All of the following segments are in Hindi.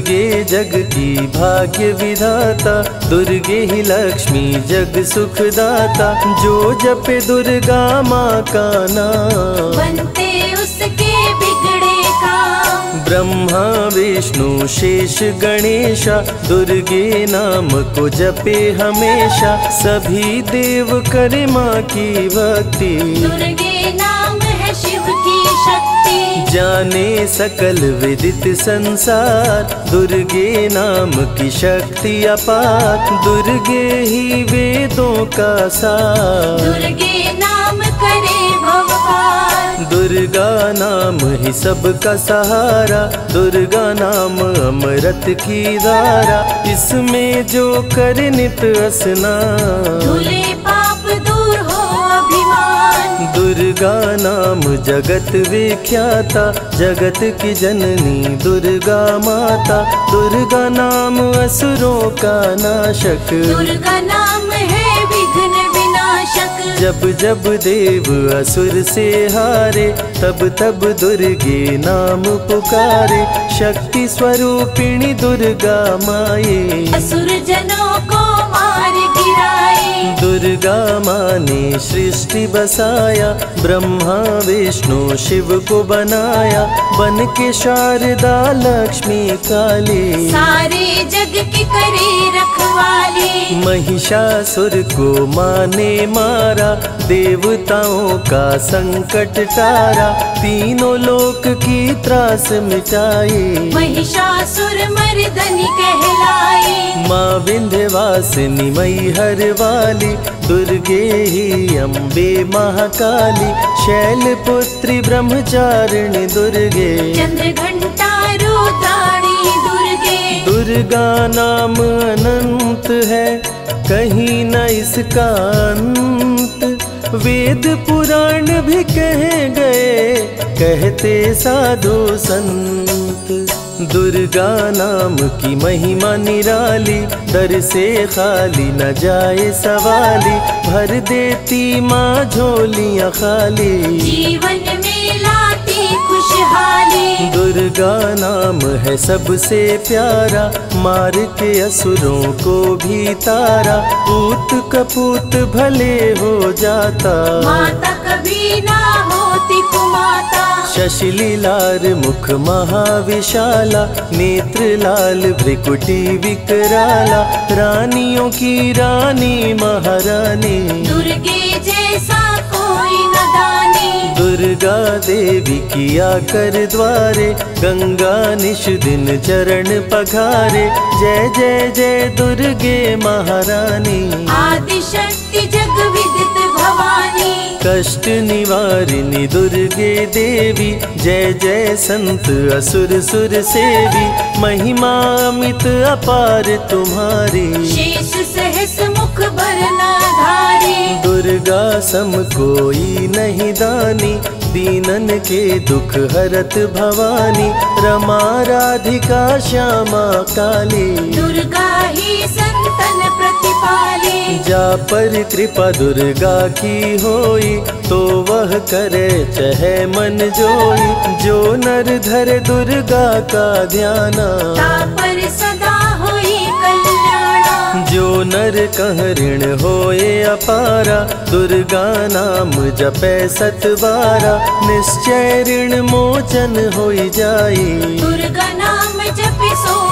दुर्गे जग की भाग्य विधाता दुर्गे ही लक्ष्मी जग सुखदाता जो जपे दुर्गा माँ का नाम। बनते उसके बिगड़े काम। ब्रह्मा विष्णु शेष गणेशा दुर्गे नाम को जपे हमेशा सभी देव करे माँ की भक्ति। दुर्गे जाने सकल विदित संसार दुर्गे नाम की शक्ति अपार दुर्गे ही वेदों का सार। दुर्गे नाम करे भवपार दुर्गा नाम ही सबका सहारा दुर्गा नाम अमृत की धारा इसमें जो कर नित स्नान दुर्गा नाम जगत विख्याता जगत की जननी दुर्गा माता। दुर्गा नाम असुरों का नाशक। दुर्गा नाम है विघ्न विनाशक। जब जब देव असुर से हारे तब तब दुर्गे नाम पुकारे। शक्ति स्वरूपिणी दुर्गा माए असुर जनों को मार गिराए। दुर्गा माँ ने सृष्टि बसाया ब्रह्मा विष्णु शिव को बनाया बन के शारदा लक्ष्मी काली। सारे जग की करे रखवाली। महिषासुर को माँ ने मारा देवताओं का संकट टारा तीनों लोक की त्रास मिटाई। महिषासुर मर्दनी कहलाए माँ विंध्यवासिनी मई हर वाली दुर्गे ही अम्बे महाकाली शैल पुत्री ब्रह्मचारिणी दुर्गे। चंद्र रुद्राणी दुर्गे। दुर्गा नाम अनंत है कहीं न इसका अंत। वेद पुराण भी कह गए कहते साधु संत। दुर्गा नाम की महिमा निराली दर से खाली न जाए सवाली भर देती माँ झोलियाँ खाली। जीवन में लाती खुशहाली। दुर्गा नाम है सबसे प्यारा मार के असुरों को भी तारा पूत कपूत भले हो जाता। माता कभी ना होती कुमाता शशिलीलार मुख महाविशाला नेत्र लाल भ्रिकुटी विकराला रानियों की रानी महारानी। दुर्गे जैसा कोई न दानी। दुर्गा देवी किया कर द्वारे गंगा निश दिन चरण पघारे। जय जय जय दुर्गे महारानी। आदि शक्ति जग विदित भवानी। कष्ट निवारिणी दुर्गे देवी जय जय संत असुर सुर सेवी महिमा अमित अपार तुम्हारी। शेष सहस मुख भरना धारी दुर्गा सम कोई नहीं दानी दीनन के दुख हरत भवानी रमा राधिका श्यामा काली। दुर्गा ही प्रतिपाली जा पर कृपा दुर्गा की होई तो वह करे चहे मन जोई। जो नर धर दुर्गा का ध्याना। पर सदा होई जो नर कह ऋण होए अपारा दुर्गा नाम जपै सतबारा निश्चय ऋण मोचन होई जाई। दुर्गा नाम जपे सो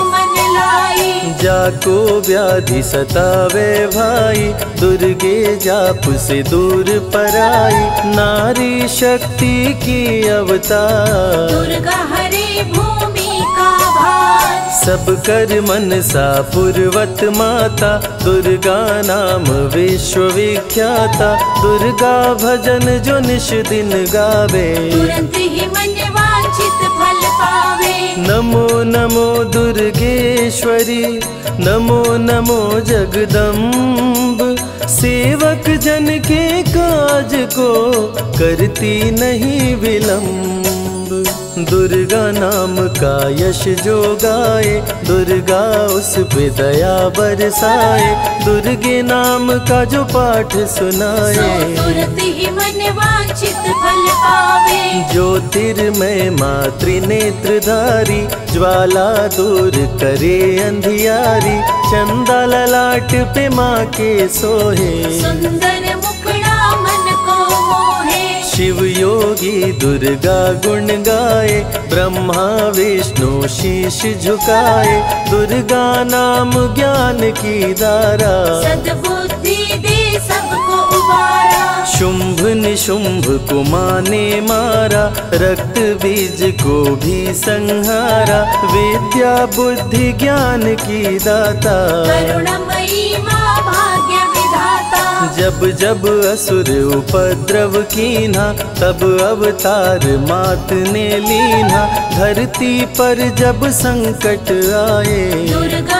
लाई जाको व्याधि सतावे भाई दुर्गे जाप से दूर पराई नारी शक्ति की अवतार। दुर्गा हरे भूमि का भार। सब कर मन सा पूर्वत माता दुर्गा नाम विश्व विख्याता। दुर्गा भजन जो निश दिन गावे। तुरंत ही मन नमो नमो दुर्गेश्वरी, नमो नमो जगदम्ब। सेवक जन के काज को करती नहीं विलम्ब दुर्गा नाम का यश जो गाए, दुर्गा उस पे दया बरसाए। दुर्गे नाम का जो पाठ सुनाए। वांछित ज्योतिर्मय मातृनेत्रधारी ज्वाला दूर करे अंधियारी चंदा ललाट पे माँ के सोहे। सुंदर मुखड़ा मन को मोहे। शिव योगी दुर्गा गुण गाए ब्रह्मा विष्णु शीश झुकाए दुर्गा नाम ज्ञान की धारा। सद्बुद्धि शुंभ निशुंभ को माने मारा रक्त बीज को भी संहारा विद्या बुद्धि ज्ञान की दाता। करुणमयी माँ भाग्य विधाता। जब जब असुर उपद्रव कीन्हा तब अवतार मात ने लीना धरती पर जब संकट आए दुर्गा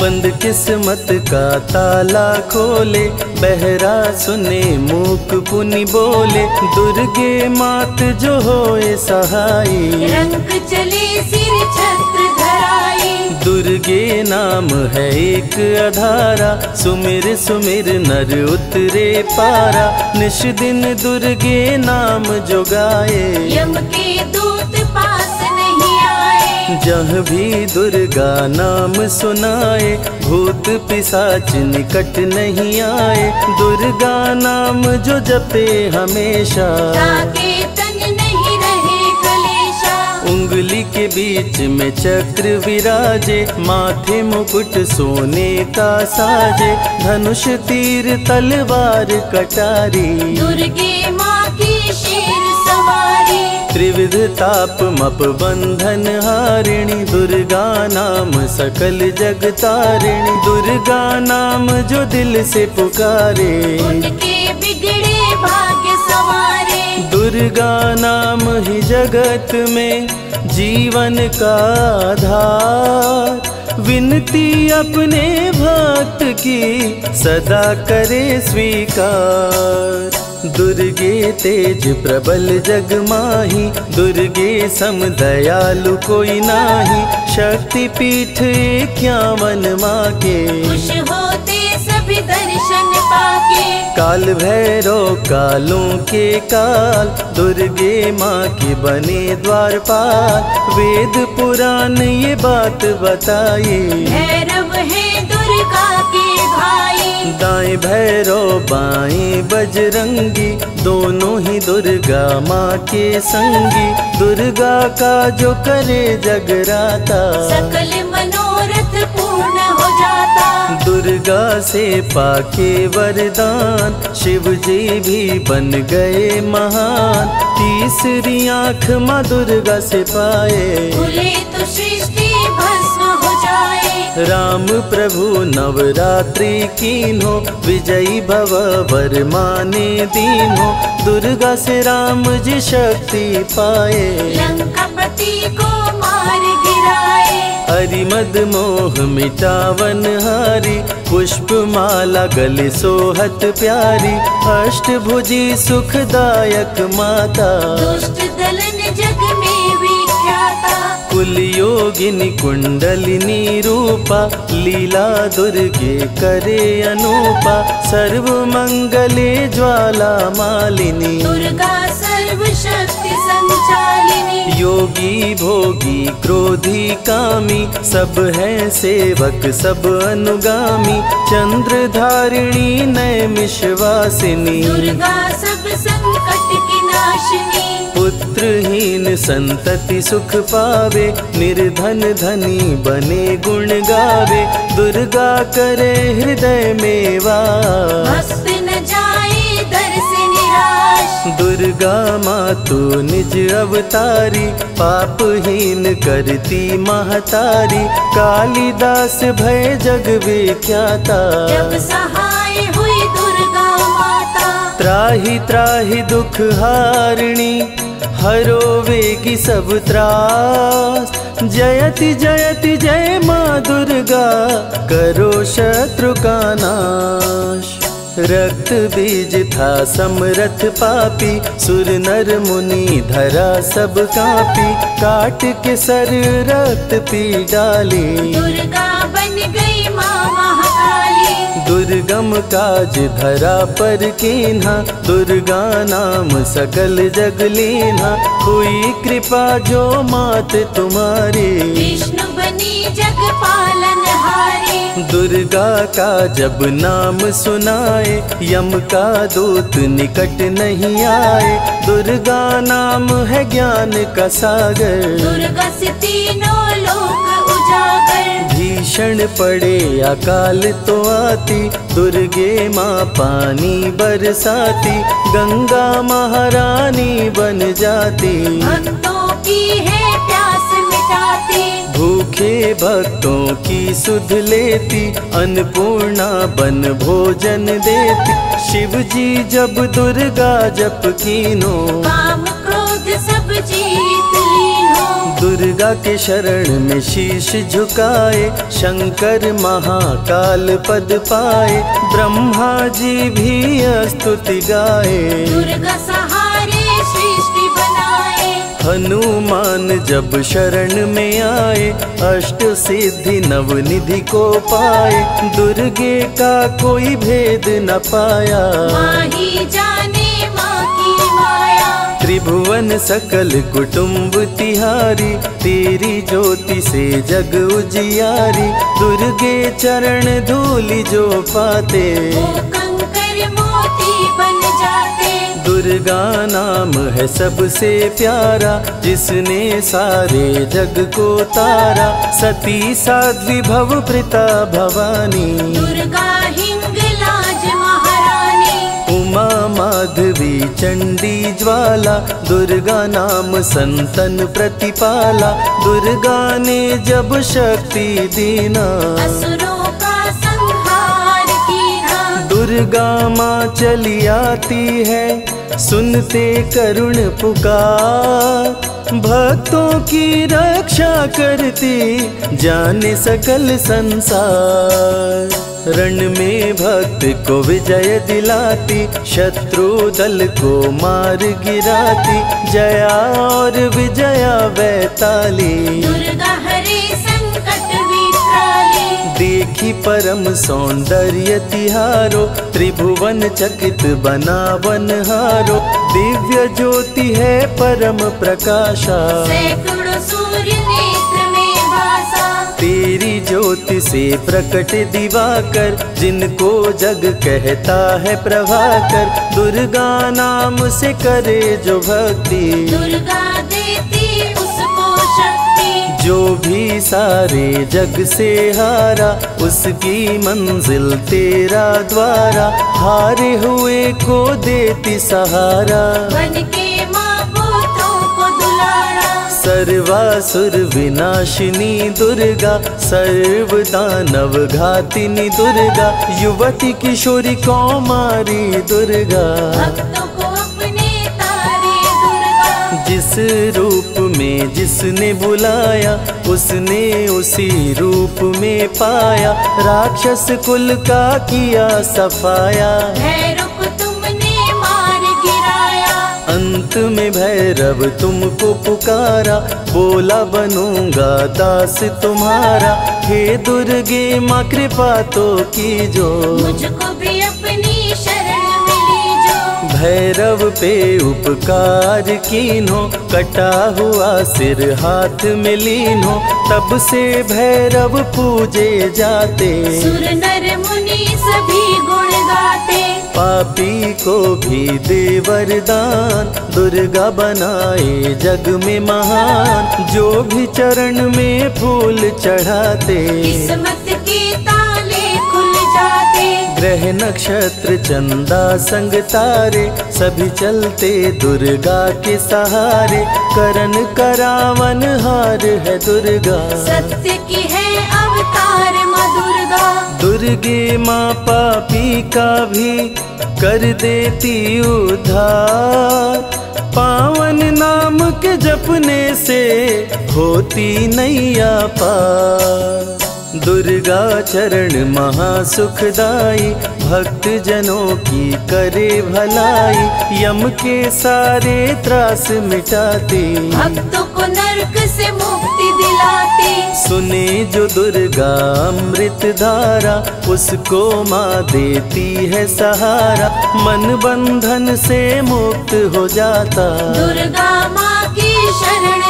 बंद किस्मत का ताला खोले बहरा सुने मूक पुनि बोले दुर्गे मात जो होए सहाई रंग चले सिर छत्र धराए दुर्गे नाम है एक अधारा सुमिर सुमिर नर उतरे पारा। निश दिन दुर्गे नाम जो गाए। यम के आए जहाँ भी दुर्गा नाम सुनाए भूत पिशाच निकट नहीं आए। दुर्गा नाम जो जपे हमेशा। ताके तन नहीं रहे कलेशा। उंगली के बीच में चक्र विराजे माथे मुकुट सोने का साजे। धनुष तीर तलवार कटारी। दुर्गे त्रिविध ताप मप बंधन हारिणी दुर्गा नाम सकल जग तारिणी दुर्गा नाम जो दिल से पुकारे। बिगड़े भाग्य सवारे। दुर्गा नाम ही जगत में जीवन का आधार। विनती अपने भक्त की, सदा करे स्वीकार। दुर्गे तेज प्रबल जग माही, दुर्गे सम दयालु कोई नाही। शक्ति पीठ इक्यावन माँ के खुश होते सभी दर्शन पाके। काल भैरव कालों के काल दुर्गे माँ के बने द्वारपाल। वेद पुराण ये बात बताई भैरव है दुर्गा के भाई। दाएँ भैरव बाएँ बजरंगी। दोनों ही दुर्गा माँ के संगी। दुर्गा का जो करे जगराता सकल मनोरथ पूर्ण हो जाता। दुर्गा से पाके वरदान शिव जी भी बन गए महान। तीसरी आँख माँ दुर्गा से पाए। तो भस्म हो जाए। राम प्रभु नवरात्रि कीन्हो विजयी भव वर माने दीन्हो दुर्गा से राम जी शक्ति पाए। लंकापति को हरिमद मोह मिटावन हारी पुष्प माला गले सोहत प्यारी अष्टभुजी सुखदायक माता। दुष्ट दलन जग में विख्याता। कुल योगिनी कुंडलिनी रूपा लीला दुर्गे करे अनूपा सर्व मंगले ज्वाला मालिनी। दुर्गा सर्वशक्ति संचालिनी। योगी भोगी क्रोधी कामी सब है सेवक सब अनुगामी। चंद्र धारिणी नय विश्वासिनी दुर्गा सब संकट की नाशिनी। पुत्रहीन संतति सुख पावे। निर्धन धनी बने गुण गावे। दुर्गा करे हृदय में वास। निराश माँ मातु निज अवतारी पापहीन करती महतारी। कालिदास भय जग विख्याता। जब सहाय हुई दुर्गा माता। त्राहि त्राहि दुख हारिणी हरो वेगी सब त्रास। जयति जयति जय माँ दुर्गा करो शत्रु का नाश। रक्त बीज था समरथ पापी सुर नर मुनि धरा सब कापी। काट के सर रक्त पी डाली। दुर्गा बन गई माँ महाकाली दुर्गम काज धरा पर कीन्हा दुर्गा नाम सकल जग लीन्हा। हुई कृपा जो मात तुम्हारी दुर्गा का जब नाम सुनाए यम का दूत निकट नहीं आए। दुर्गा नाम है ज्ञान का सागर। दुर्गा से तीनों लोक उजागर। भीषण पड़े अकाल तो आती। दुर्गे माँ पानी बरसाती। गंगा महारानी बन जाती। भूखे भक्तों की सुध लेती अन्नपूर्णा बन भोजन देती। शिव जी जब दुर्गा जप कीनो काम सब जीत लीनो। दुर्गा के शरण में शीश झुकाए शंकर महाकाल पद पाए ब्रह्मा जी भी स्तुति गाए। दुर्गा हनुमान जब शरण में आए अष्ट सिद्धि नवनिधि को पाए दुर्गे का कोई भेद न पाया। माही जाने माँ की माया। त्रिभुवन सकल कुटुंब तिहारी तेरी ज्योति से जग उजियारी दुर्गे चरण धूलि जो पाते। दुर्गा नाम है सबसे प्यारा जिसने सारे जग को तारा। सती साध्वी भव प्रिता भवानी। दुर्गा हिंगलाज महारानी। उमा माधवी चंडी ज्वाला दुर्गा नाम संतन प्रतिपाला। दुर्गा ने जब शक्ति दीना। का दुर्गा माँ चली आती है। सुनते करुण पुकार। भक्तों की रक्षा करती जाने सकल संसार। रण में भक्त को विजय दिलाती, शत्रु दल को मार गिराती, जया और विजया वैताली। दुर्गा देखी परम सौंदर्य तिहारो त्रिभुवन चकित बनावन हारो। दिव्य ज्योति है परम प्रकाशा। तेरी ज्योति से प्रकट दिवाकर जिनको जग कहता है प्रभाकर दुर्गा नाम से करे जो भक्ति। दुर्गा जो भी सारे जग से हारा उसकी मंजिल तेरा द्वारा। हारे हुए को देती सहारा। बन के सर्वासुर विनाशिनी दुर्गा सर्व दानव घातिनी दुर्गा। युवती किशोरी कौमारी दुर्गा। को अपने तारे दुर्गा। जिस रूप में जिसने बुलाया उसने उसी रूप में पाया। राक्षस कुल का किया सफाया। भैरव तुमने मार गिराया। अंत में भैरव तुमको पुकारा बोला बनूँगा दास तुम्हारा। हे दुर्गे माँ कृपा तो की जो मुझको भैरव पे उपकार कीन्हो कटा हुआ सिर हाथ में लीन्हो तब से भैरव पूजे जाते। सुर नर मुनि सभी गुण गाते। पापी को भी दे वरदान दुर्गा बनाए जग में महान जो भी चरण में फूल चढ़ाते। किस्मत ग्रह नक्षत्र चंदा संग तारे सभी चलते दुर्गा के सहारे करण करावन हार है दुर्गा। सत्य की है अवतार माँ दुर्गा दुर्गे माँ पापी का भी कर देती उद्धार पावन नाम के जपने से होती नैया पार। दुर्गा चरण महासुखदाई भक्त जनों की करे भलाई यम के सारे त्रास मिटाती। भक्तों को नरक से मुक्ति दिलाती। सुने जो दुर्गा अमृत धारा उसको माँ देती है सहारा। मन बंधन से मुक्त हो जाता। दुर्गा माँ की शरण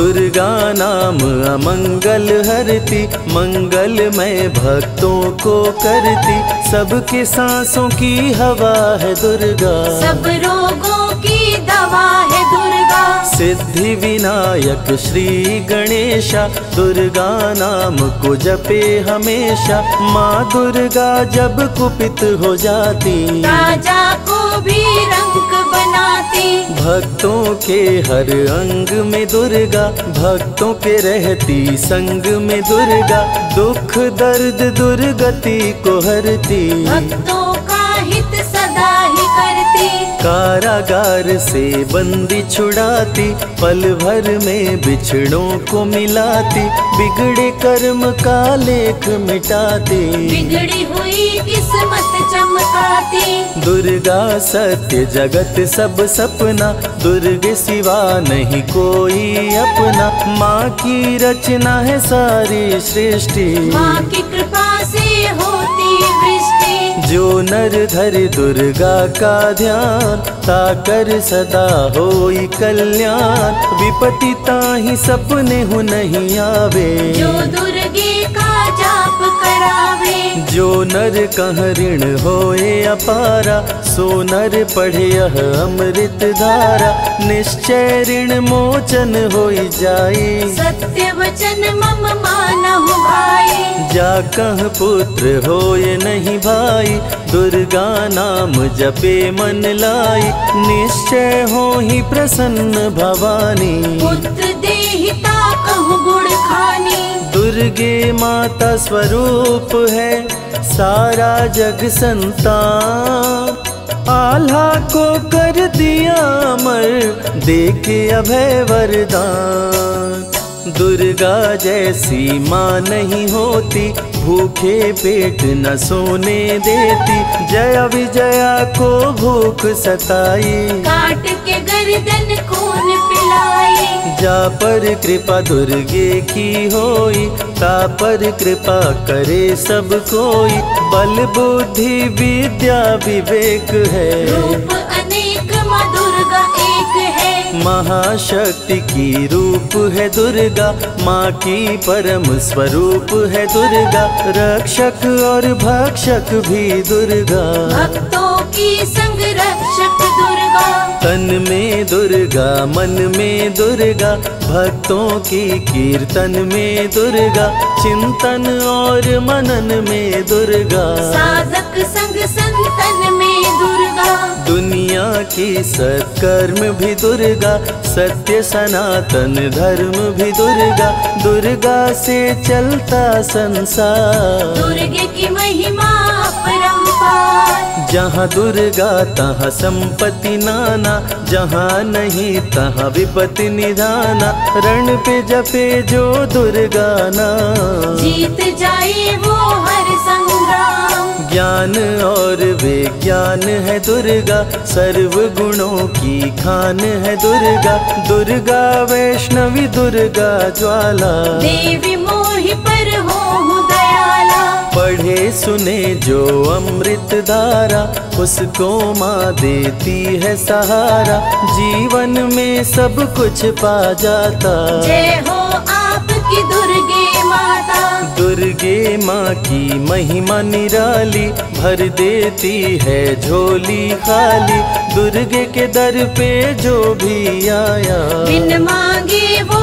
दुर्गा नाम अमंगल हरती मंगलमय भक्तों को करती। सबके सांसों की हवा है दुर्गा। सब रोगों की दवा है दुर्गा। सिद्धि विनायक श्री गणेशा दुर्गा नाम को जपे हमेशा। माँ दुर्गा जब कुपित हो जाती। राजा को भी रंग बनाती। भक्तों के हर अंग में दुर्गा भक्तों के रहती संग में दुर्गा दुख दर्द दुर्गति को हरती। भक्तों कारागार से बंदी छुड़ाती पल भर में बिछड़ों को मिलाती बिगड़े कर्म का लेख मिटाती। बिगड़ी हुई किस्मत चमकाती। दुर्गा सत्य जगत सब सपना दुर्ग सिवा नहीं कोई अपना। माँ की रचना है सारी सृष्टि। माँ की कृपा जो नर धर दुर्गा का ध्यान ताकर सदा हो कल्याण। विपति ताही सपने हो नहीं आवे जो दुर्गे करावे। जो नर कह ऋण होए अपारा सो नर पढ़े यह अमृत धारा। निश्चय ऋण मोचन हो जाए। सत्य वचन मम मानहु भाई जा कह पुत्र होए नहीं भाई दुर्गा नाम जपे मन लाई निश्चय हो ही प्रसन्न भवानी। पुत्र देहिता कहु गुण खानी। दुर्गे माता स्वरूप है, सारा जग संता। आल्हा को कर दिया अमर, देखे अभय वरदान। दुर्गा जैसी माँ नहीं होती भूखे पेट न सोने देती। जया विजया को भूख सताई। काट के गर्दन खून पिलाई। जा पर कृपा दुर्गे की होई ता पर कृपा करे सब कोई। बल बुद्धि विद्या विवेक है। रूप महाशक्ति की रूप है दुर्गा माँ की परम स्वरूप है दुर्गा। रक्षक और भक्षक भी दुर्गा। भक्तों की संग रक्षक दुर्गा। तन में दुर्गा मन में दुर्गा भक्तों की कीर्तन में दुर्गा चिंतन और मनन में दुर्गा। साधक संग संतन में दुर्गा दुनिया की सत्कर्म भी दुर्गा, सत्य सनातन धर्म भी दुर्गा दुर्गा से चलता संसार। दुर्गे की महिमा जहाँ दुर्गा तहाँ संपत्ति नाना जहाँ नहीं तहाँ विपत्ति निधाना। रण पे जपे जो दुर्गा नाम जीत जाए वो हर संग्राम। ज्ञान और विज्ञान है दुर्गा सर्व गुणों की खान है दुर्गा। दुर्गा वैष्णवी दुर्गा ज्वाला। देवी मोहि पर हो पढ़े सुने जो अमृत धारा उसको माँ देती है सहारा। जीवन में सब कुछ पा जाता। जय हो आपकी दुर्गे माता। दुर्गे माँ की महिमा निराली भर देती है झोली खाली। दुर्गे के दर पे जो भी आया। बिन मांगे वो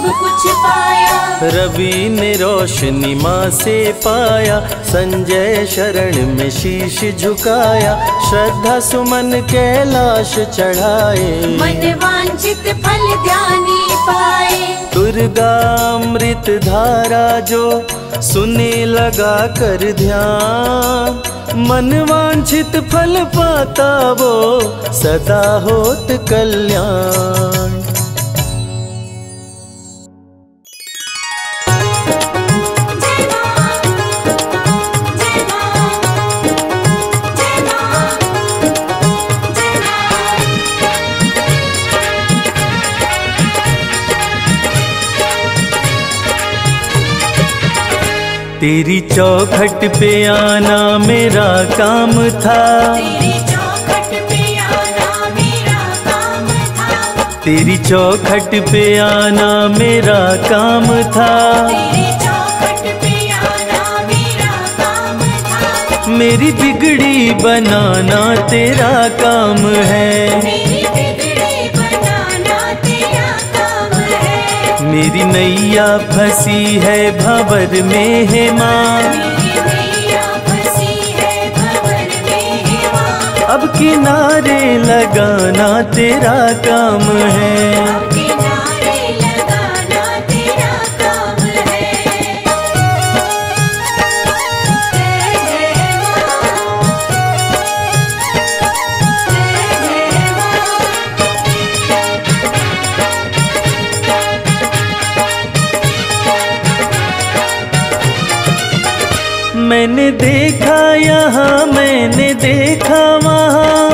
सब कुछ पाया। रवि ने रोशनी माँ से पाया संजय शरण में शीश झुकाया श्रद्धा सुमन कैलाश चढ़ाए। मन वांछित फल ध्यानी पाए। दुर्गा अमृत धारा जो सुने लगा कर ध्यान मन वांछित फल पाता वो सदा होत कल्याण। तेरी चौखट पे आना मेरा काम था। तेरी चौखट पे आना मेरा काम था। तेरी चौखट पे आना मेरा काम था। तेरी चौखट पे आना मेरा काम था। मेरी बिगड़ी बनाना तेरा काम है। मेरी नैया फंसी है भवर में है माँ। अब किनारे लगाना तेरा काम है। देखा, यहाँ मैंने देखा वहाँ।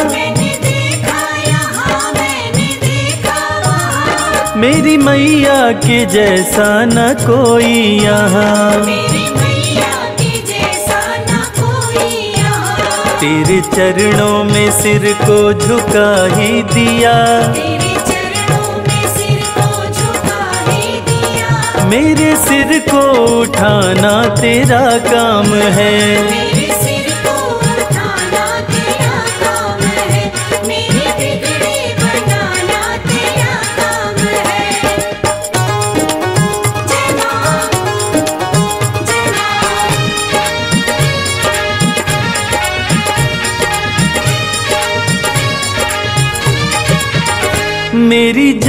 मेरी मैया के जैसा न कोई यहाँ। तेरे चरणों में सिर को झुका ही दिया। मेरे सिर को उठाना तेरा काम है।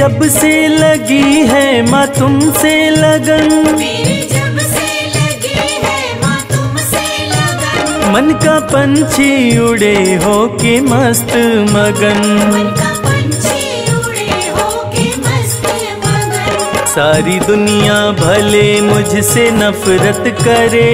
जब से लगी है माँ तुमसे लगन। मन का पंछी उड़े हो के मस्त मगन। सारी दुनिया भले मुझसे नफरत करे।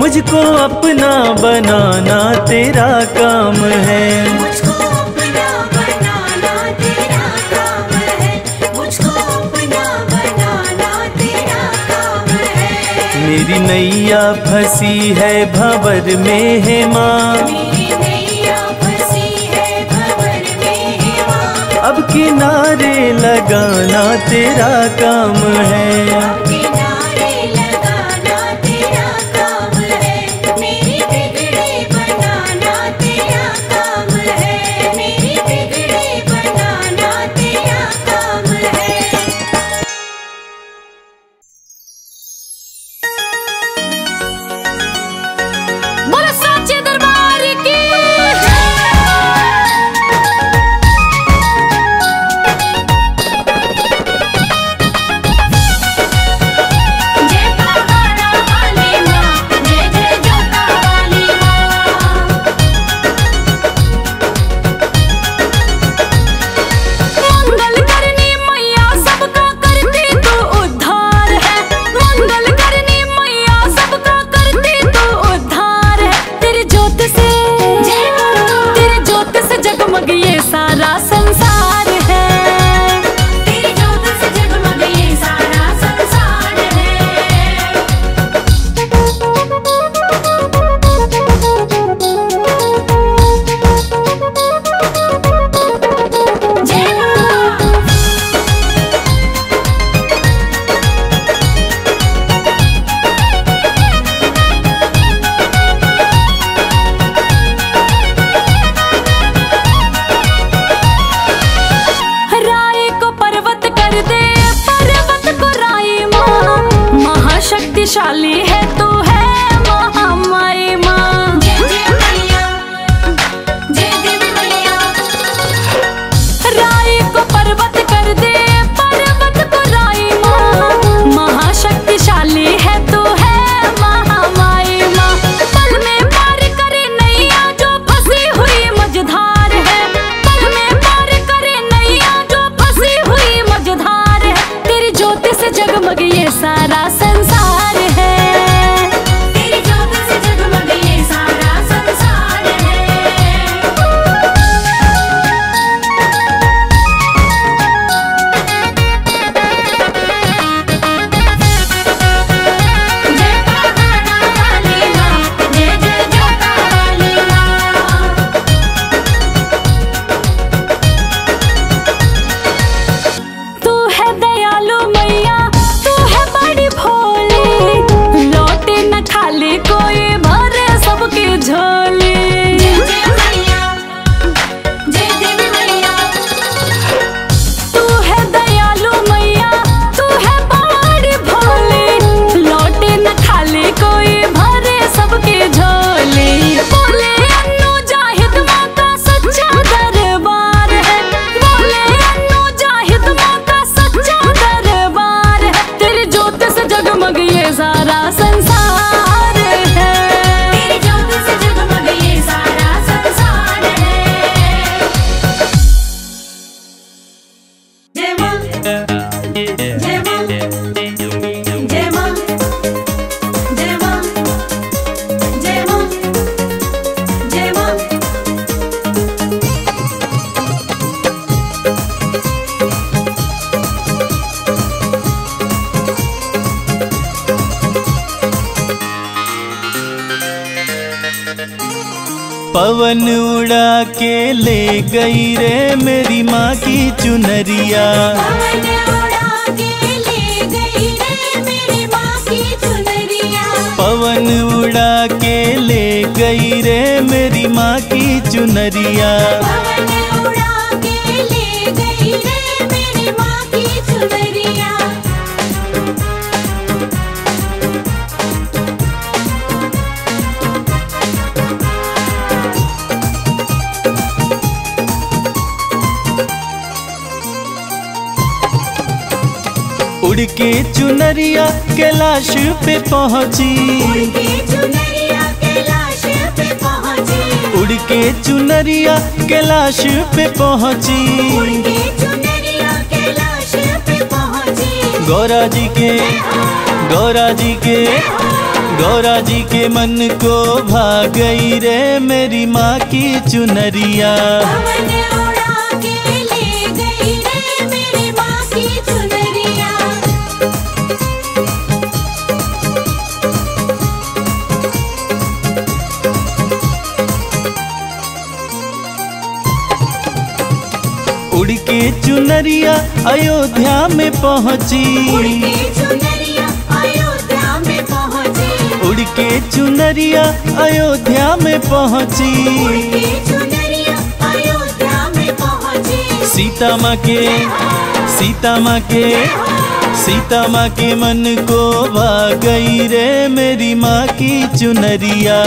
मुझको अपना बनाना तेरा काम है। मुझको अपना बनाना तेरा काम है। मुझको अपना बनाना तेरा काम है। मेरी नैया फंसी है भंवर में है माँ। मेरी नैया फंसी है भंवर में है माँ। अब किनारे लगाना तेरा काम है। की चुनरिया उड़ा के ले गई रे मेरी माँ की चुनरिया। उड़ के चुनरिया कैलाश पे पहुँची। के चुनरिया कैलाश पे पहुँची उड़ के चुनरिया कैलाश पे पहुँची। गौरा जी के गौरा जी के गौरा जी के मन को भाग गई रे मेरी माँ की चुनरिया। के चुनरिया अयोध्या में पहुँची। के चुनरिया अयोध्या में पहुँची। उड़ के चुनरिया अयोध्या में पहुँची। सीता माँ के सीता माँ के सीता माँ के मन को भा गई रे मेरी माँ की चुनरिया।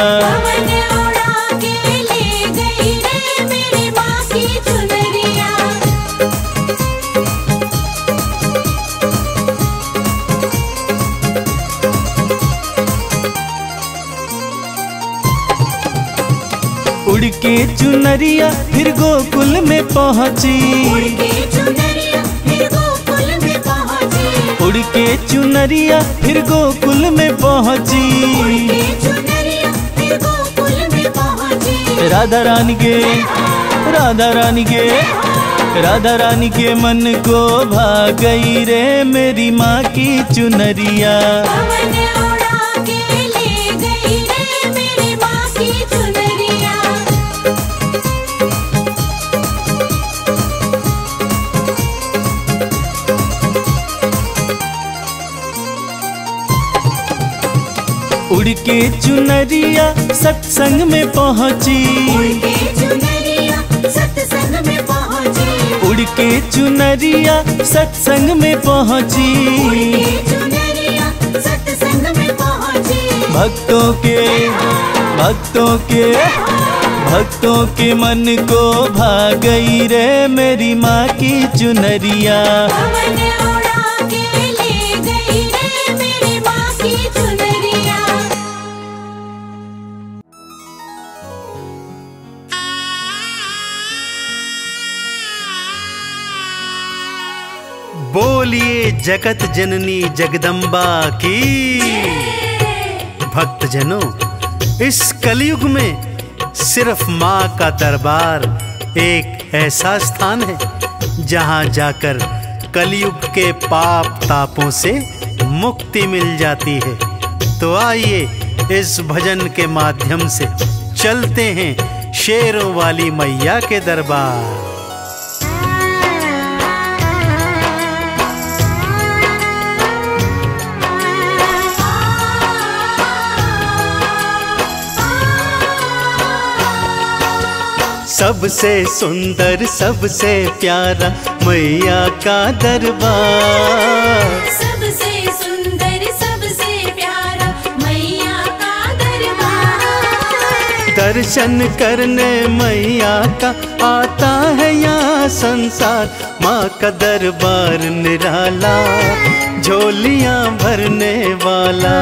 के चुनरिया फिर गोकुल में पहुँची। उड़ के चुनरिया फिर गोकुल में पहुँची। के चुनरिया फिर गोकुल में पहुँची। राधा रानी के राधा रानी के राधा रानी के मन को भा गई रे मेरी माँ की चुनरिया। उड़ के चुनरिया सत्संग में पहुँची। चुनरिया सत्संग में पहुँची। उड़ के चुनरिया सत्संग में पहुँची। के चुनरिया सत्संग में पहुँची। भक्तों के भक्तों के भक्तों के मन को भा गई रे मेरी माँ की चुनरिया। बोलिए जगत जननी जगदम्बा की। भक्तजनों, इस कलयुग में सिर्फ़ माँ का दरबार एक ऐसा स्थान है, जहाँ जाकर कलयुग के पाप तापों से मुक्ति मिल जाती है। तो आइए इस भजन के माध्यम से चलते हैं शेरों वाली मैया के दरबार। सबसे सुंदर सबसे प्यारा मैया का दरबार। सबसे सुंदर सबसे प्यारा मैया का दरबार। दर्शन करने मैया का आता है यहाँ संसार। माँ का दरबार निराला झोलियाँ भरने वाला।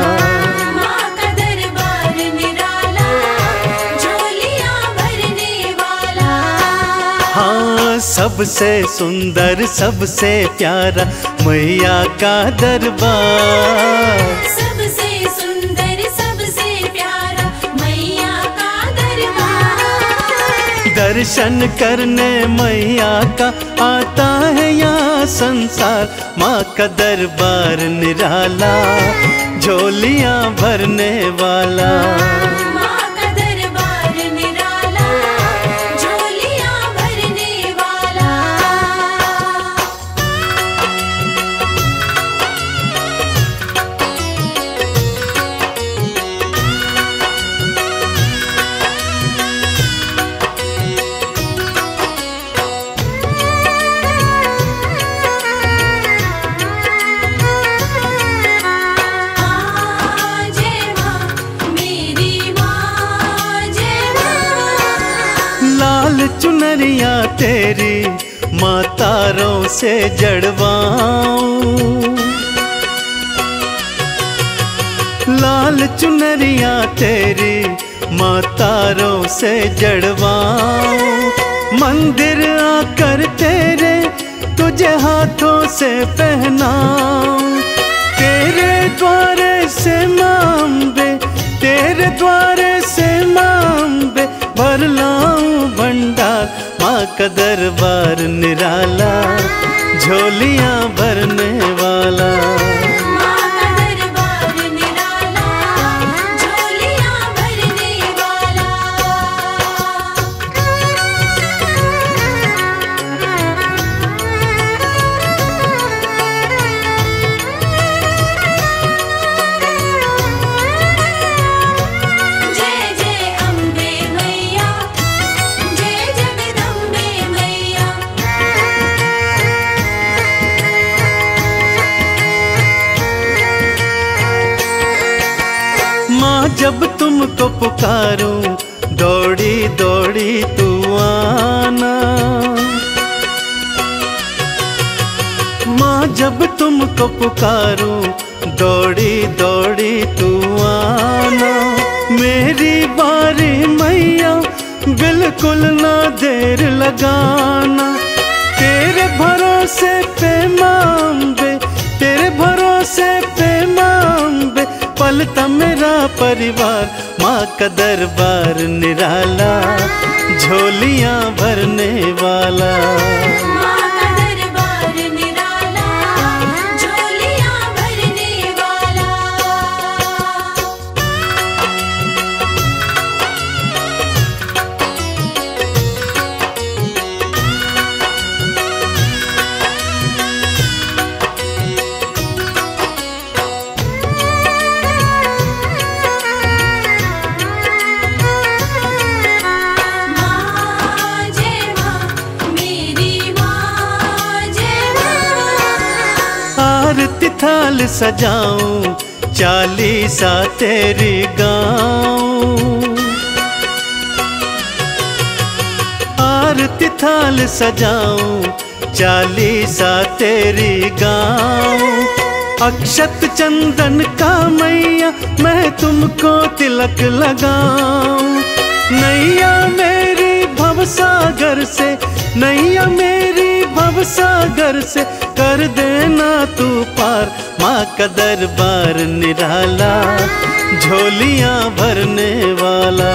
सबसे सुंदर सबसे प्यारा मैया का दरबार। सबसे सुंदर सबसे प्यारा मैया का दरबार। दर्शन करने मैया का आता है यहाँ संसार। माँ का दरबार निराला झोलियाँ भरने वाला। तेरी मातारों से जड़वाऊं। लाल चुनरिया तेरी मातारों से जड़वाऊं। मंदिर आकर तेरे तुझे हाथों से पहनाऊं। तेरे द्वारे से मांबे, तेरे द्वारे से मांबे, भर लाऊं भंडार। माँ का दरबार निराला झोलियाँ भरने वाला। लगाना तेरे भरोसे पे मांबे तेरे भरोसे पे मांबे पलता मेरा परिवार, माँ का दरबार निराला, झोलियाँ भरने वाला। सजाऊं, चालीसा तेरी गाऊं। आरती थाल सजाऊं, चालीसा तेरी गाऊं। अक्षत चंदन का मैया, मैं तुमको तिलक लगाऊँ। नैया मेरी भवसागर से, नैया मेरी भवसागर से कर देना तू पार। माँ का दरबार निराला झोलियाँ भरने वाला।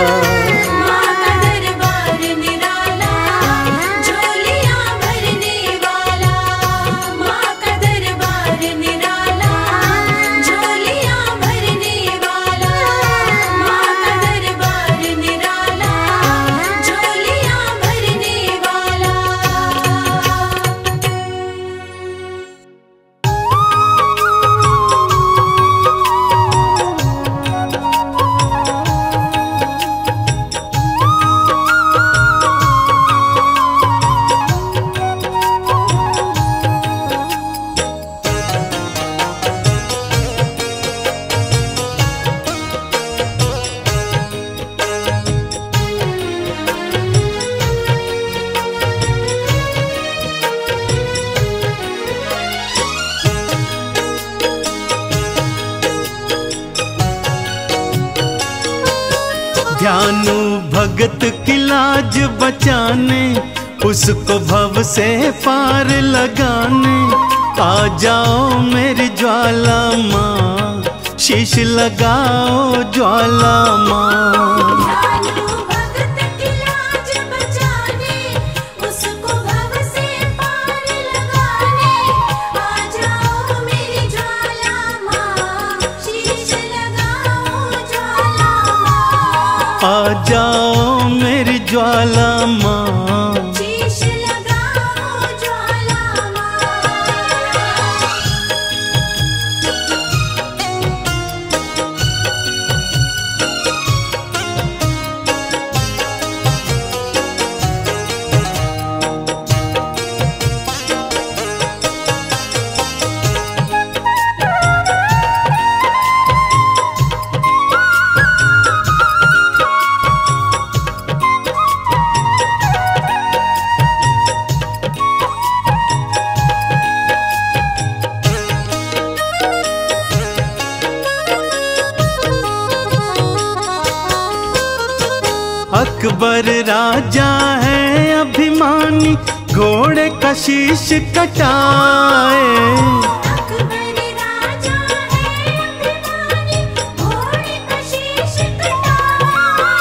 उसको भव से पार लगाने आ जाओ मेरी ज्वाला माँ। शीश लगाओ ज्वाला माँ। आ जाओ मेरी ज्वाला शीश कटाए। अकबर राजा है अभिमानी घोड़े का शीश कटाए।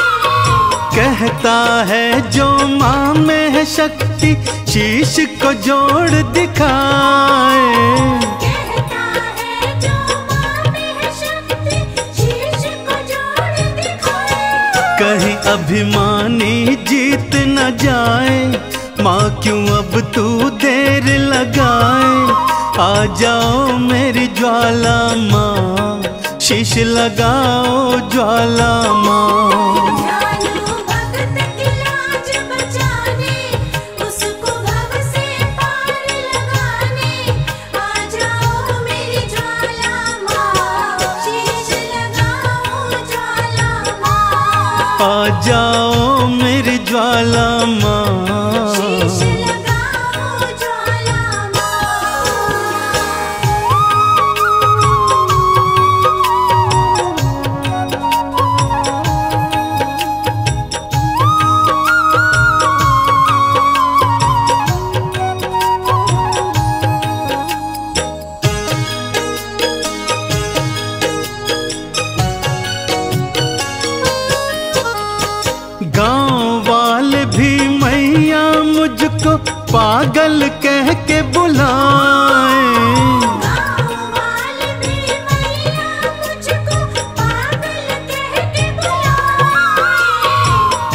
कहता है जो माँ में है शक्ति शीश को जोड़ दिखाए। कहता है जो माँ में है शक्ति शीश को जोड़ दिखाए। कहीं अभिमानी जीत न जाए। माँ क्यों अब तू देर लगाए? आ जाओ मेरी ज्वाला माँ शीश लगाओ ज्वाला माँ। आ जाओ मेरी ज्वाला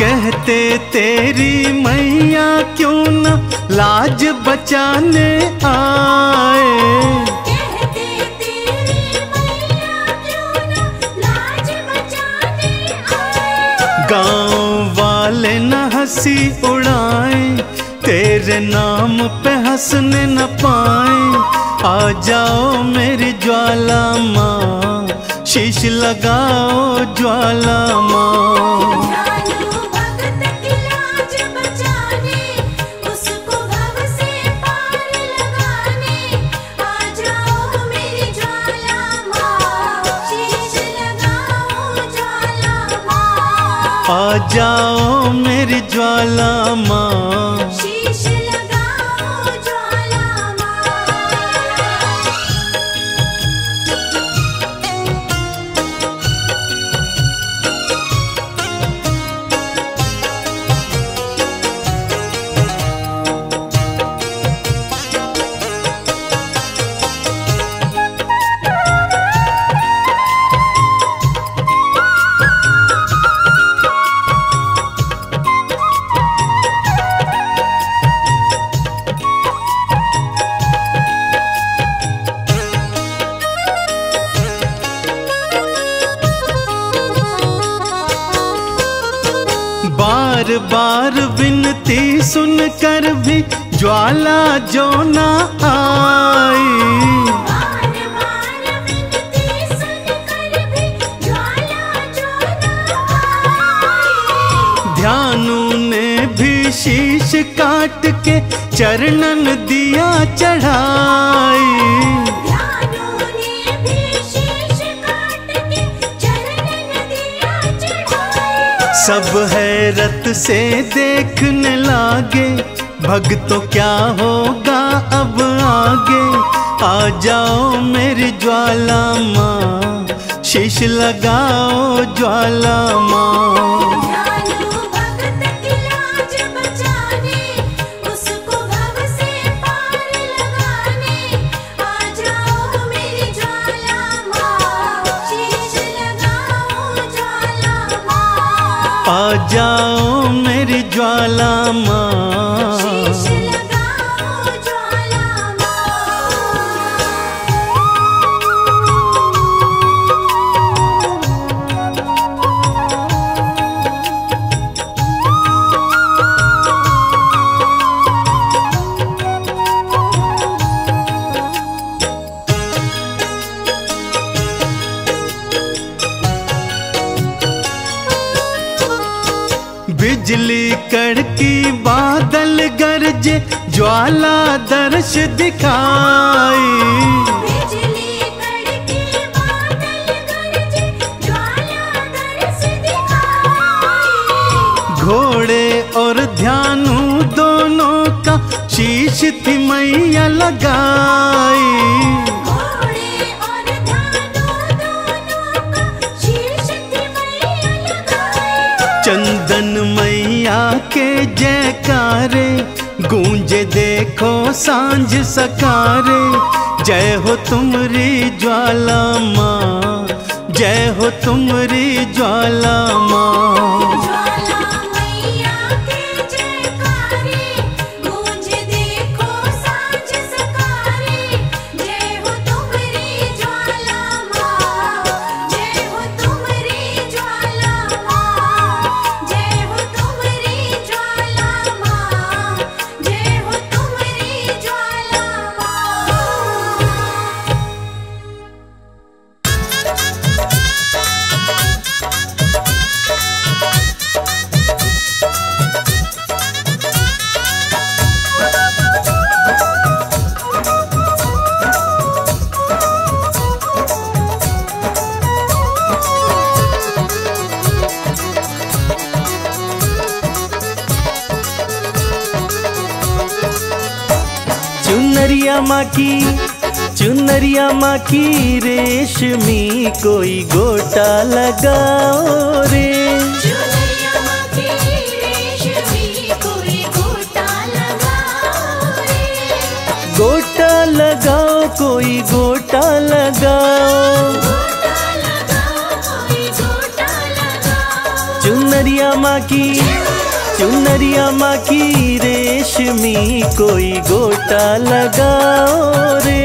कहते तेरी मैया क्यों न लाज बचाने आए? कहते तेरी मैया क्यों न लाज बचाने आए? गाँव वाले न हँसी उड़ाए तेरे नाम पे हंसने न पाए। आ जाओ मेरी ज्वाला माँ शीश लगाओ ज्वाला माँ। जाओ मेरी ज्वाला माँ। सुनकर भी ज्वाला जो ना आई। ध्यानु ने भी शीश काट के चरणन दिया चढ़ाई। सब हैरत से देखने लागे। भग तो क्या होगा अब आगे? आ जाओ मेरी ज्वाला माँ शीश लगाओ ज्वाला माँ आ जाओ मेरी ज्वाला माँ। ज्वाला दर्श दिखाई। बिजली कड़की बादल गरजे ज्वाला दर्श दिखाई। घोड़े और ध्यानु दोनों का शीश थी मैया लगाई। चंदन मैया के जयकारे देखो साँझ सकारे। जय हो तुमरी ज्वाला माँ। जय हो तुमरी ज्वाला माँ। की चुनरिया माँ की रेशमी कोई गोटा लगाओ रे। चुनरिया माँ की रेशमी कोई गोटा लगाओ रे। गोटा लगाओ कोई गोटा लगाओ। लगाओ कोई गोटा लगाओ। चुनरिया माँ की चुनरिया माँ की रेशमी कोई गोटा लगाओ रे।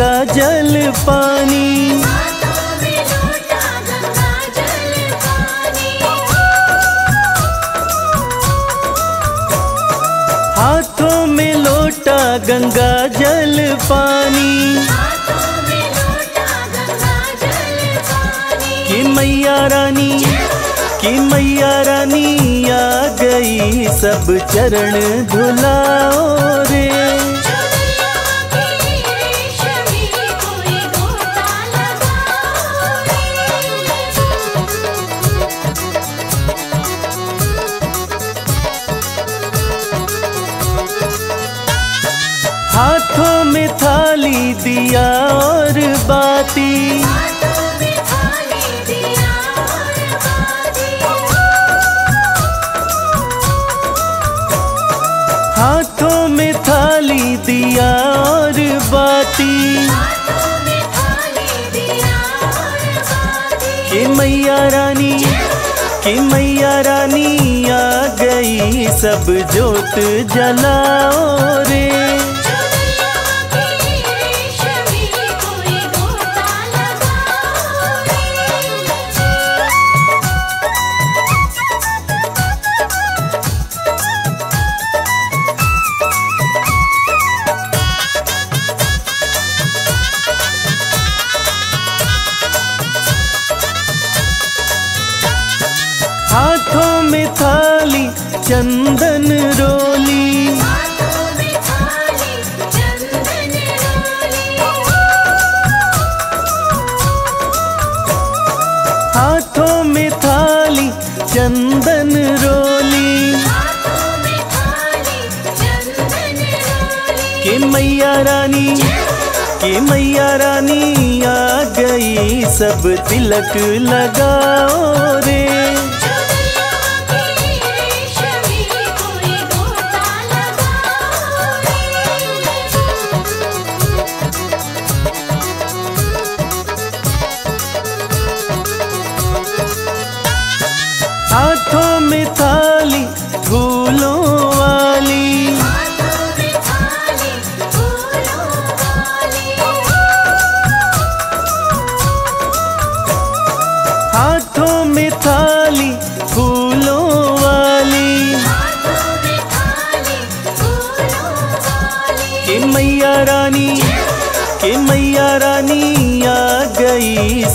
गंगा जल पानी। हाथों में लोटा गंगा जल पानी। कि मैया रानी, कि मैया रानी आ गई, सब चरण धुलाओ रे। दिया और बाती। हाथों में थाली दिया और बाती। कि मैया रानी, कि मैया रानी आ गई सब जोत जलाओ रे। रानी के मैया रानी आ गई सब तिलक लगाओ रे।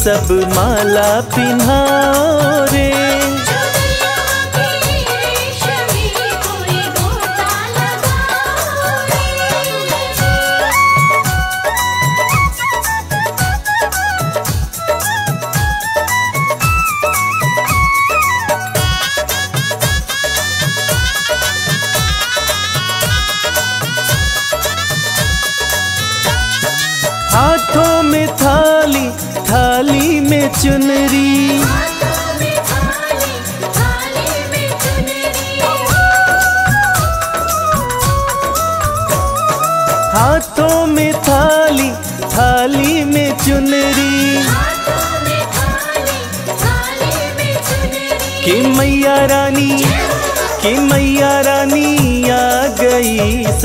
सब माला पिन्हा रे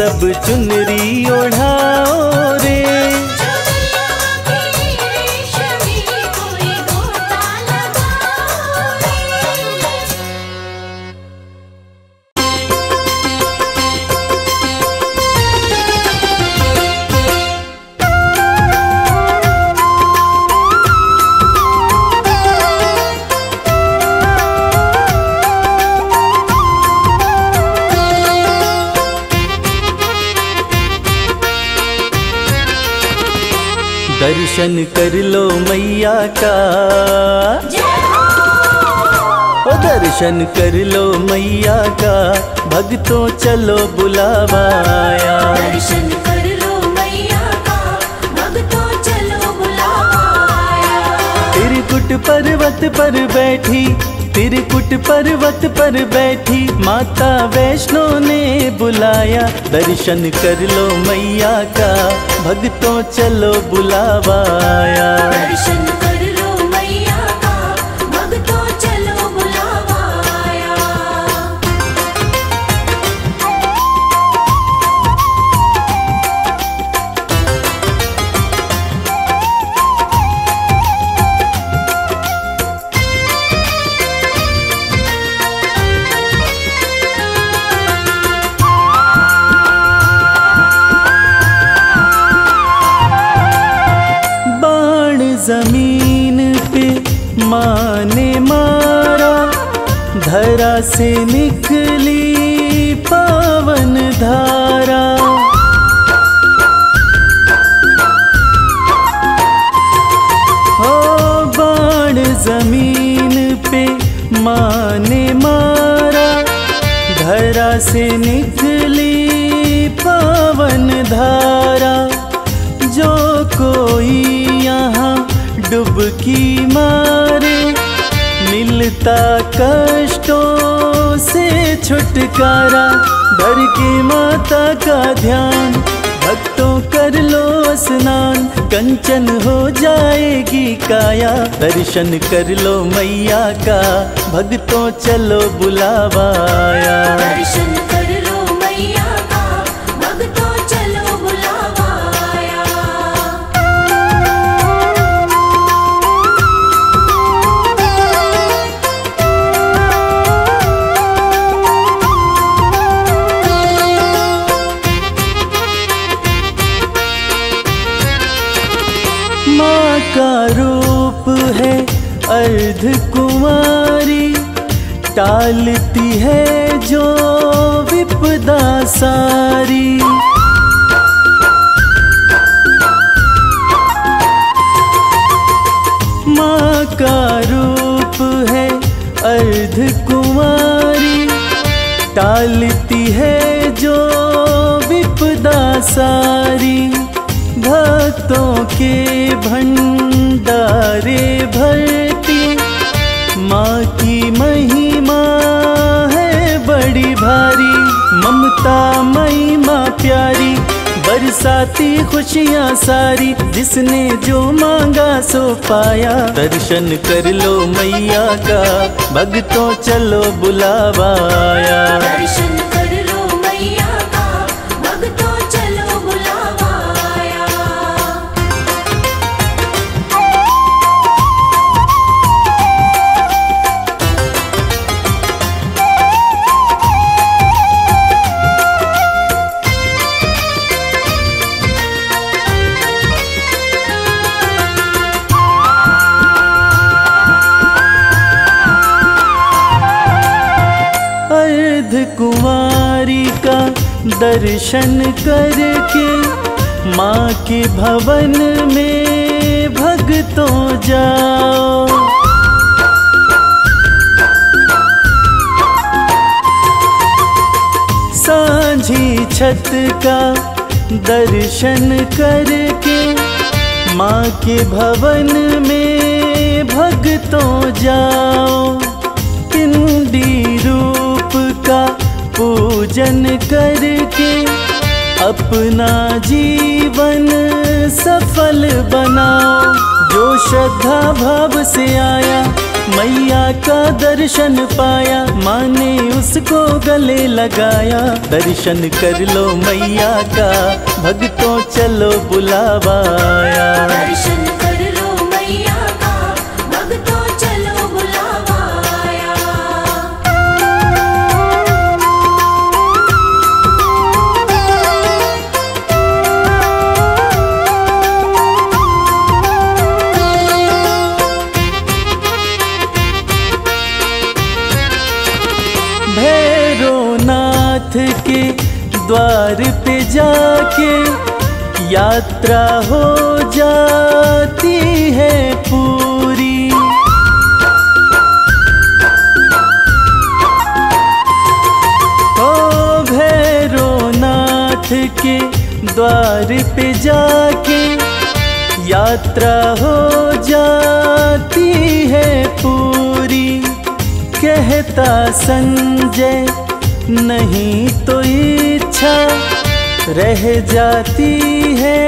सब चुनरी का। ओ दर्शन कर लो मैया का भक्तों चलो बुलावाया। दर्शन कर लो मैया का भक्तों चलो बुलाया त्रिकुट पर्वत पर बैठी त्रिकुट पर्वत पर बैठी माता वैष्णो ने बुलाया। दर्शन कर लो मैया का भक्तों चलो बुलावाया। दर्शन कर से निकली पावन धारा। ओ बाण ज़मीन पे माने मारा, धरा से निकली पावन धारा। जो कोई यहाँ डुबकी मारे मिलता कष्टों से छुटकारा, डर के माता का ध्यान। भक्तों कर लो स्नान, कंचन हो जाएगी काया। दर्शन कर लो मैया का, भक्तों चलो बुलावाया। दर्शन अर्ध कुमारी टालती है जो विपदा सारी। माँ का रूप है अर्ध कुमारी, टालती है जो विपदा सारी। भक्तों के भंडारे भरती माँ की महिमा है बड़ी भारी, ममता मई माँ प्यारी, बरसाती खुशियाँ सारी, जिसने जो मांगा सो पाया। दर्शन कर लो मैया का, भक्तों चलो बुलावाया। दर्शन कर दर्शन करके माँ के भवन में भक्तों जाओ। सांझी छत का दर्शन करके माँ के भवन में भक्तों जाओ। पिंडी का पूजन करके अपना जीवन सफल बनाओ जो श्रद्धा भाव से आया, मैया का दर्शन पाया माँ ने उसको गले लगाया। दर्शन कर लो मैया का, भक्तों चलो बुलावाया। दर्शन जाके यात्रा हो जाती है पूरी। ओ भैरवनाथ के द्वार पे जाके यात्रा हो जाती है पूरी। कहता संजय, नहीं तो इच्छा रह जाती है।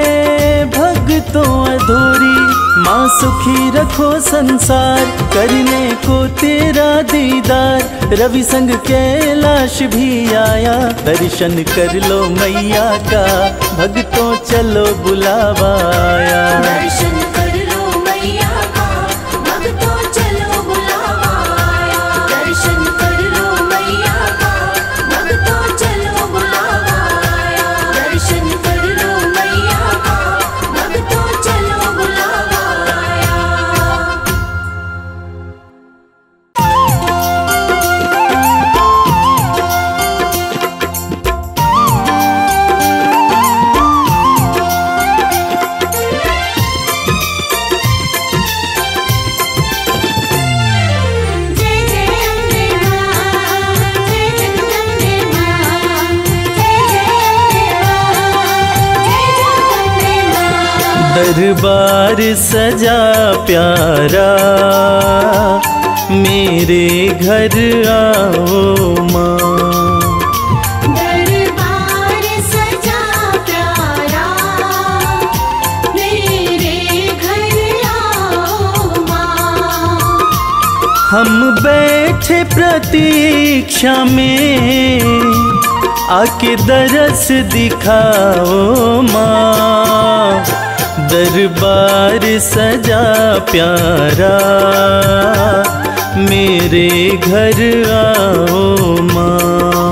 भक्तों अधूरी, माँ सुखी रखो संसार। करने को तेरा दीदार। रवि संग कैलाश भी आया। दर्शन कर लो मैया का। भक्तों चलो बुलावाया दर्शन घर आओ माँ। दरबार सजा प्यारा। मेरे घर आओ माँ। हम बैठे प्रतीक्षा में आके दरस दिखाओ माँ। दरबार सजा प्यारा मेरे घर आओ माँ।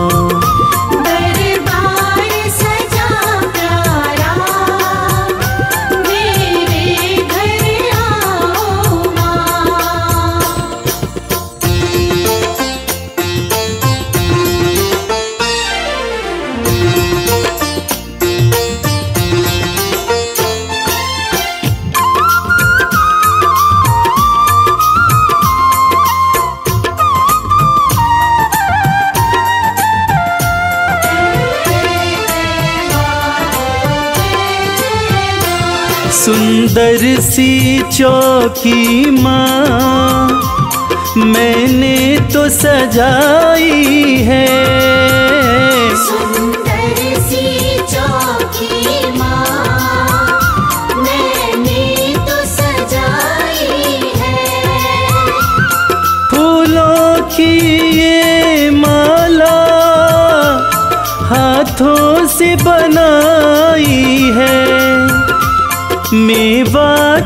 सुंदर सी चौकी माँ मैंने तो सजाई है।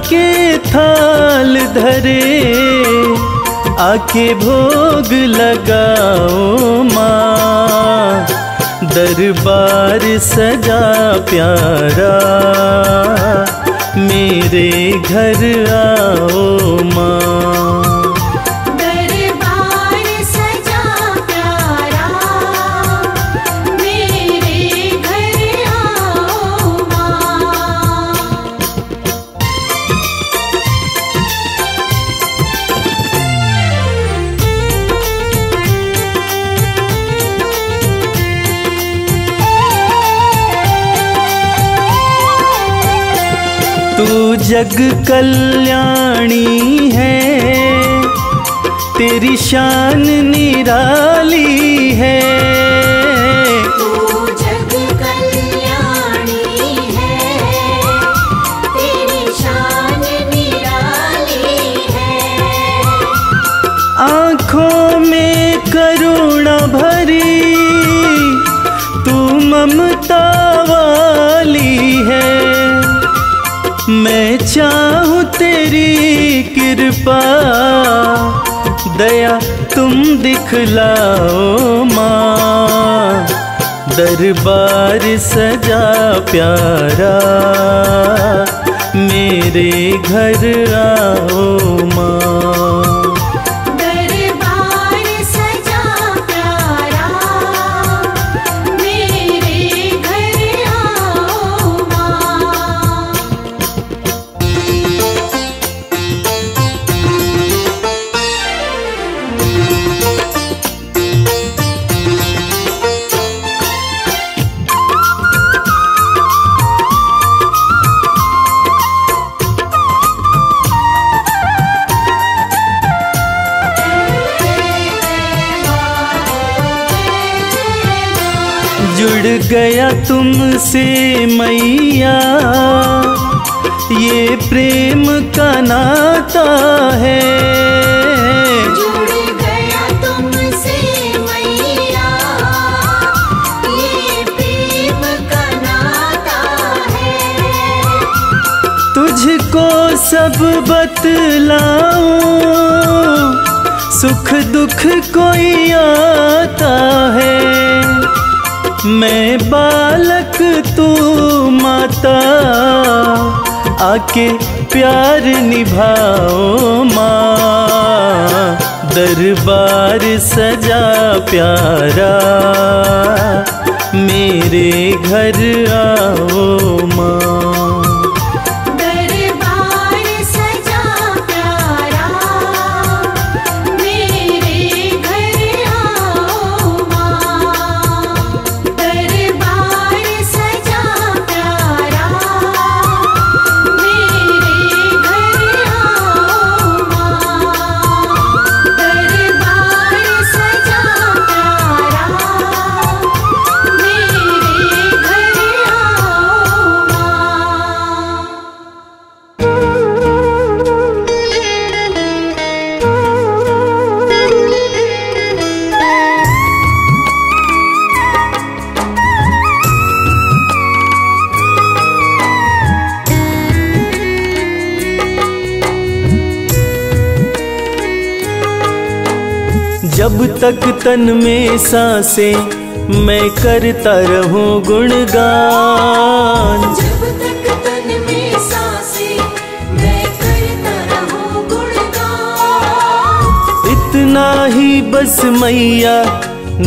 मेवा के थाल धरे, आके भोग लगाओ माँ। दरबार सजा प्यारा, मेरे घर आओ माँ। जग कल्याणी है तेरी शान निराली है। तेरी कृपा दया तुम दिखलाओ माँ। दरबार सजा प्यारा मेरे घर आओ तुमसे मैया ये प्रेम का नाता है। जुड़ गया तुमसे मैया ये प्रेम का नाता है। तुझको सब बतलाऊं सुख दुख कोई आता है। मैं बालक तू माता आके प्यार निभाओ माँ। दरबार सजा प्यारा मेरे घर आओ माँ। तक तन में साँसें मैं करता रहूँ गुणगान। जब तक तन में साँसें मैं करता रहूँ गुणगान। इतना ही बस मैया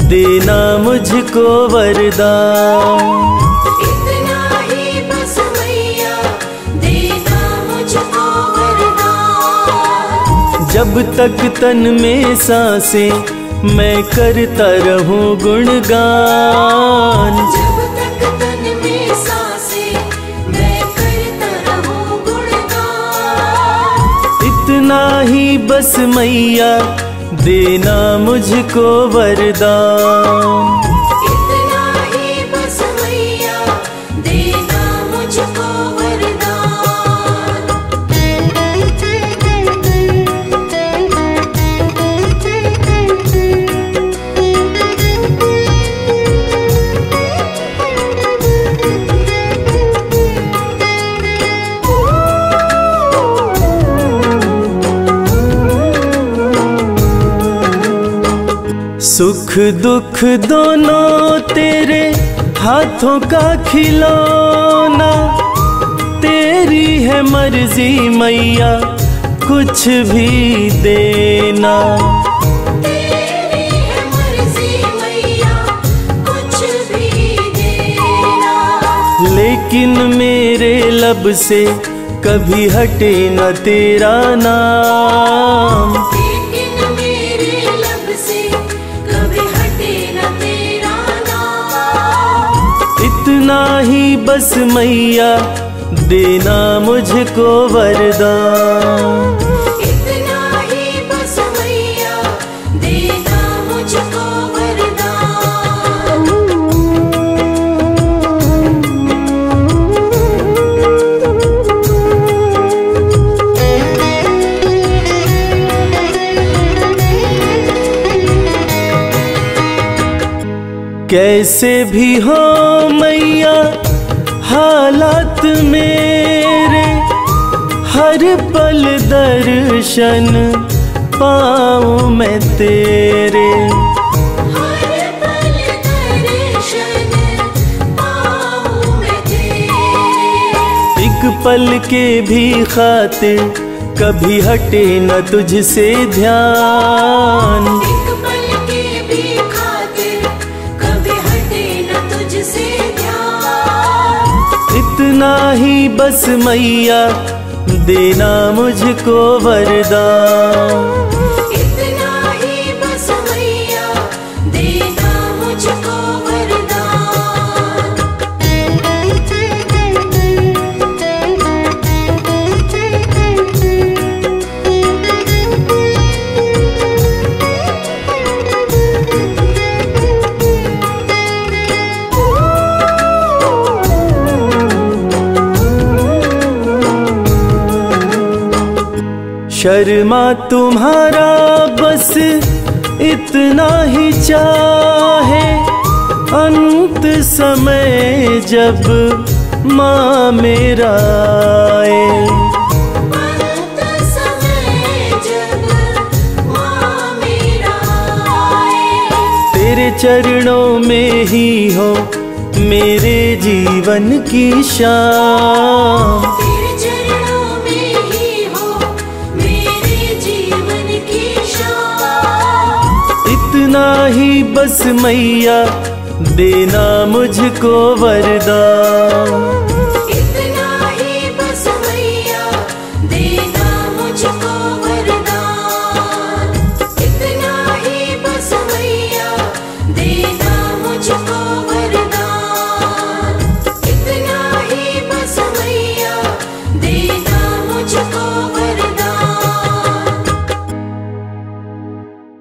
देना मुझको वरदान। इतना ही बस मैया देना मुझको वरदान। जब तक तन में साँसें मैं करता रहूँ गुणगान। जब तक तन में साँसें मैं करता रहूँ गुणगान। इतना ही बस मैया देना मुझको वरदान। सुख दुख दोनों तेरे हाथों का खिलौना। तेरी है मर्ज़ी मैया कुछ भी देना। लेकिन मेरे लब से कभी हटे न तेरा नाम। इतना ही बस मैया देना मुझको वरदान। कैसे भी हो मैया हालात मेरे हर पल दर्शन पाऊँ मैं तेरे। हर पल दर्शन पाऊँ मैं तेरे। एक पल के भी खातिर कभी हटे न तुझसे ध्यान। इतना ही बस मैया देना मुझको वरदान। शर्मा तुम्हारा बस इतना ही चाहे। अंत समय जब माँ मेरा आए। अंत समय जब माँ मेरा आए। तेरे चरणों में ही हो मेरे जीवन की शाम इतना ही बस मैया देना मुझको वरदान